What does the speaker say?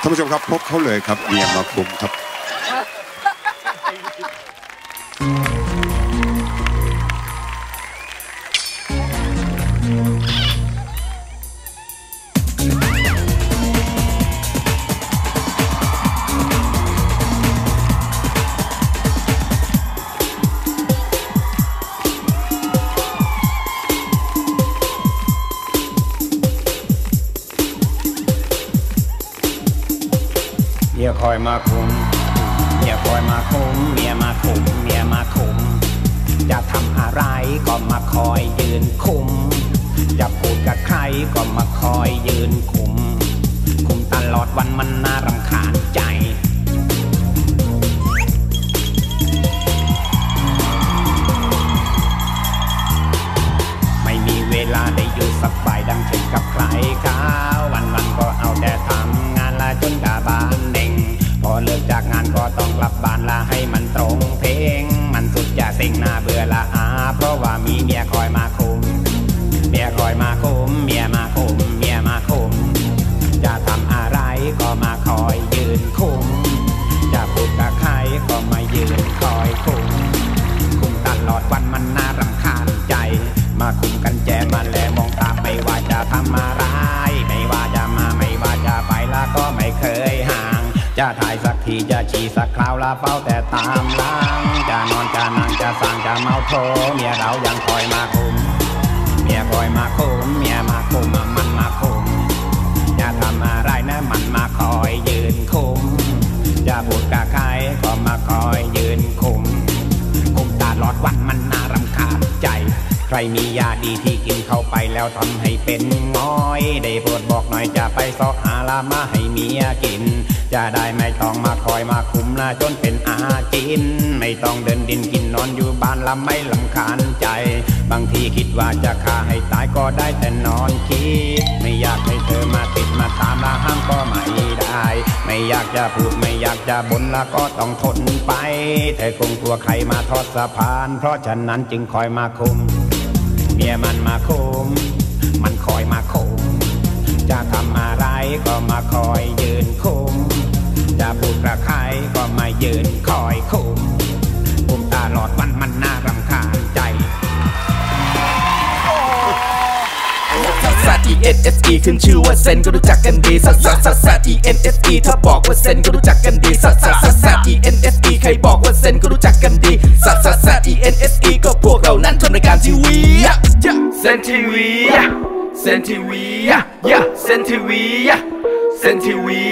ท่านผู้ชมครับพบเขาเลยครับเมียมาคุมครับ เมียคอยมาคุมเมียคอยมาคุมเมียมาคุมเมียมาคุมจะทำอะไรก็มาคอยยืนคุมจะพูดกับใครก็มาคอยยืนคุม คุมตลอดวันมันน่ารำคาญใจ จากงานก็ต้องกลับบ้านละให้มันตรงเพลง มันสุดจะเซ็งหน้าเบื่อละอาเพราะว่ามีเมียคอยมาคุม เมียคอยมาคุม เมียมาคุม เมียมาคุม จะทำอะไรก็มาคอยยืนคุม จะพูดกับใครก็มายืนคอยคุม คุมตลอดวันมันน่ารำคาญใจ มาคุมกันแจมาแลมองตาไม่ว่าจะทำอะไรไม่ว่า จะถ่ายสักทีจะฉี่สักคราวละเฝ้าแต่ตามล้างจะนอนจะนั่งจะสั่งจะเมาโถเมียเรายังคอยมาคุมเมียคอยมาคุมเมียมาคุมมันมาคุมอย่าทำอะไรนะมันมาคอยยืนคุมจะพูดกับใครก็มาคอยยืนคุมคุมตลอดวันมันน่ารำคาญใจ ใครมียาดีที่กินเข้าไปแล้วทำให้เป็นง้อย ได้โปรดบอกหน่อยจะไปซอกหาลามาให้เมียกิน จะได้ไม่ต้องมาคอยมาคุมหน้าจนเป็นอาจิน ไม่ต้องเดินดินกินนอนอยู่บ้านละไม่ลำคาญใจ บางทีคิดว่าจะฆ่าให้ตายก็ได้แต่นอนคิด ไม่อยากให้เธอมาติดมาตามละห้ามก็ไม่ได้ ไม่อยากจะพูดไม่อยากจะบ่นละก็ต้องทนไป เธอคงกลัวใครมาทอดสะพาน เพราะฉะนั้นจึงคอยมาคุม เมียมันมาคม มันคอยมาคม จะทำอะไรก็มาคอยยืนคม จะพูดกับใครก็มายืนค N S E ขึ้นชื่อว่าเซนก็รู้จักกันดีสัสซัสซัสซัส E N S E ถ้าบอกว่าเซนก็รู้จักกันดีสัสสัสซัสซัส E N S E ใครบอกว่าเซนก็รู้จักกันดีสัสสัสสัส E N S E ก็พวกเรานั้นทำรายการทีวีเซนทีวีเซนทีวีเซนทีวีเซนทีวี